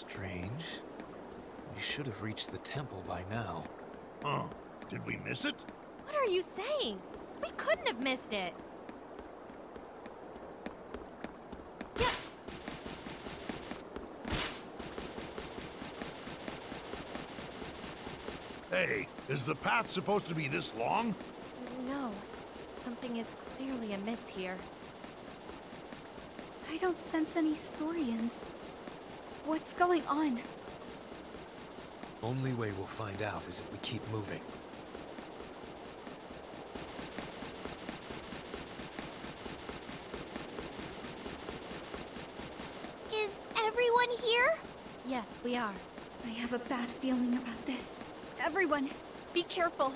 Strange. We should have reached the temple by now. Huh. Did we miss it? What are you saying? We couldn't have missed it. Yeah, Hey, is the path supposed to be this long? no. Something is clearly amiss here. I don't sense any Saurians. What's going on? Only way we'll find out is if we keep moving. Is everyone here? Yes, we are. I have a bad feeling about this. Everyone, be careful.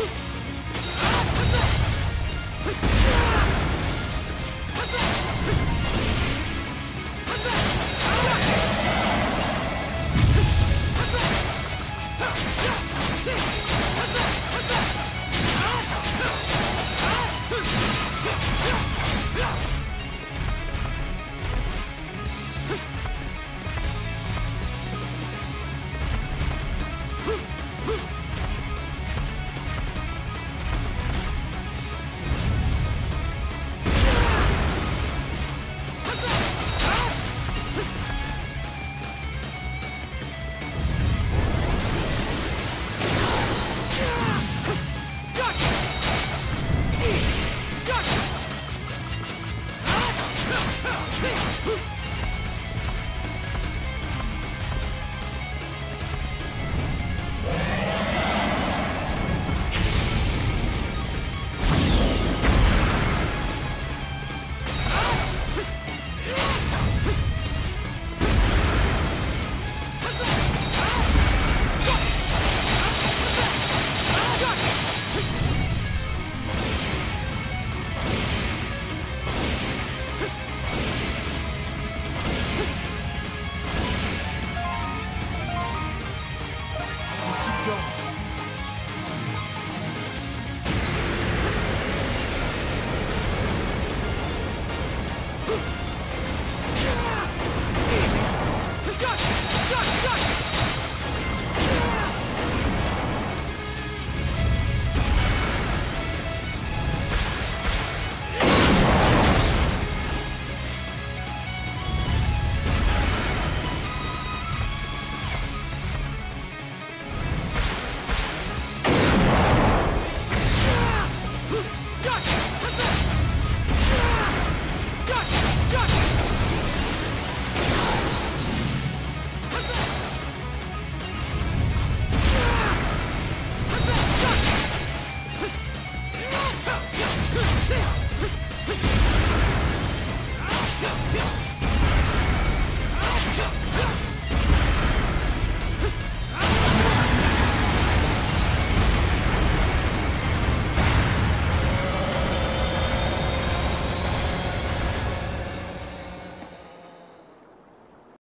っ Don't